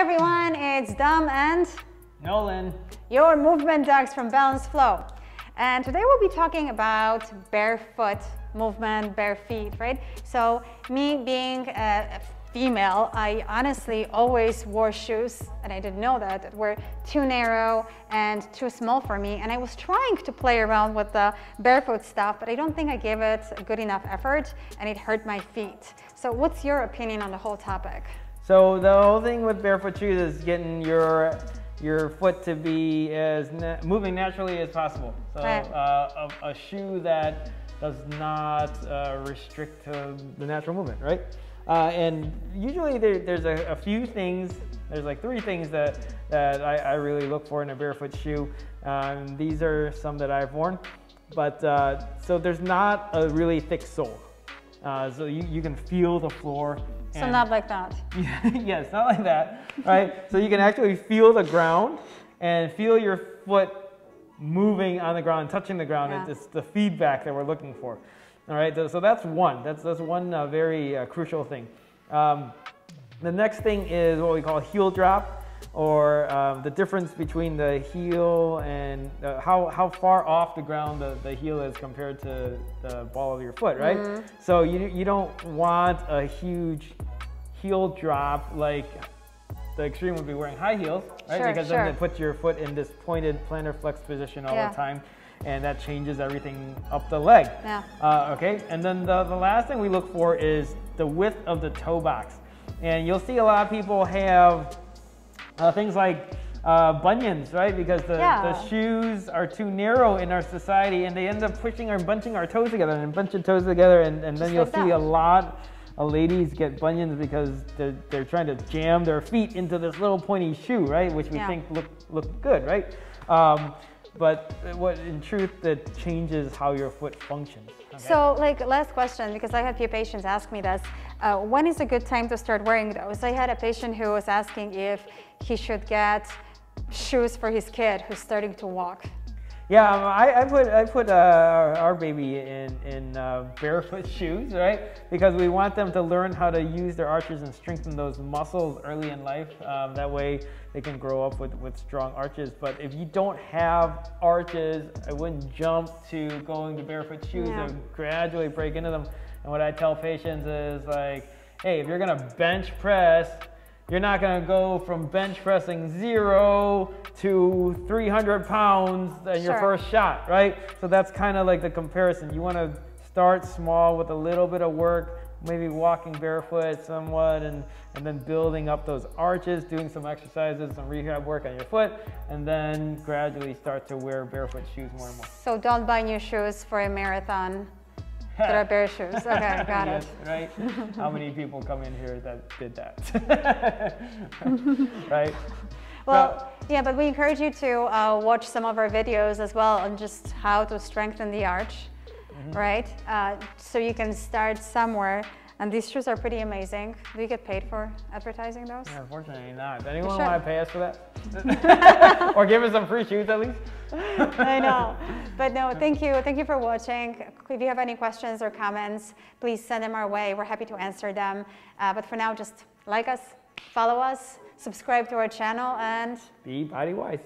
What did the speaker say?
everyone, it's Dom and Nolan. your movement dogs from Balance Flow. And today we'll be talking about barefoot movement, bare feet, right? So me being a female, I honestly always wore shoes, and I didn't know that, that were too narrow and too small for me. And I was trying to play around with the barefoot stuff, but I don't think I gave it a good enough effort, and it hurt my feet. So what's your opinion on the whole topic? So the whole thing with barefoot shoes is getting your your foot to be as na moving naturally as possible. So Right. uh, a, a shoe that does not uh, restrict uh, the natural movement, right? Uh, and usually there, there's a, a few things. There's like three things that that I, I really look for in a barefoot shoe. Um, these are some that I've worn, but uh, so there's not a really thick sole. Uh, so you, you can feel the floor. So not like that. yes, not like that, right? So you can actually feel the ground and feel your foot moving on the ground, touching the ground. Yeah. It's the feedback that we're looking for. All right, so, so that's one. That's, that's one uh, very uh, crucial thing. Um, the next thing is what we call heel drop, or um, the difference between the heel and uh, how, how far off the ground the, the heel is compared to the ball of your foot, right? So you, you don't want a huge heel drop like the extreme would be wearing high heels, right? Sure, because sure. then they put your foot in this pointed plantar flex position all Yeah. the time, and that changes everything up the leg. Yeah. Uh, okay, and then the, the last thing we look for is the width of the toe box. And you'll see a lot of people have uh, things like uh, bunions, right? Because the, Yeah. the shoes are too narrow in our society and they end up pushing or bunching our toes together and bunching toes together. And, and then Just you'll like see that. a lot of ladies get bunions because they're, they're trying to jam their feet into this little pointy shoe, right? Which we Yeah. think look, look good, right? Um, but what in truth, that changes how your foot functions. okay? So, like, last question, because I had a few patients ask me this. Uh, when is a good time to start wearing those? I had a patient who was asking if he should get shoes for his kid who's starting to walk. Yeah, um, I, I put I put uh, our, our baby in in uh, barefoot shoes, right? Because we want them to learn how to use their arches and strengthen those muscles early in life. Um, that way, they can grow up with with strong arches. But if you don't have arches, I wouldn't jump to going to barefoot shoes Yeah. and gradually break into them. And what I tell patients is like, hey, if you're gonna bench press, you're not gonna go from bench pressing zero to 300 pounds in your Sure. first shot, right? So that's kind of like the comparison. You wanna start small with a little bit of work, maybe walking barefoot somewhat, and, and then building up those arches, doing some exercises, some rehab work on your foot, and then gradually start to wear barefoot shoes more and more. So, don't buy new shoes for a marathon that are bare shoes. Okay, got yes, it. Right? How many people come in here that did that? right? Well, yeah, but we encourage you to uh, watch some of our videos as well on just how to strengthen the arch, Mm-hmm. right? Uh, so you can start somewhere. And these shoes are pretty amazing. Do you get paid for advertising those? Yeah, unfortunately not. Anyone should. want to pay us for that? or give us some free shoes at least? I know. But no, thank you. Thank you for watching. If you have any questions or comments, please send them our way. We're happy to answer them. Uh, but for now, just like us, follow us, subscribe to our channel, and Be body wise.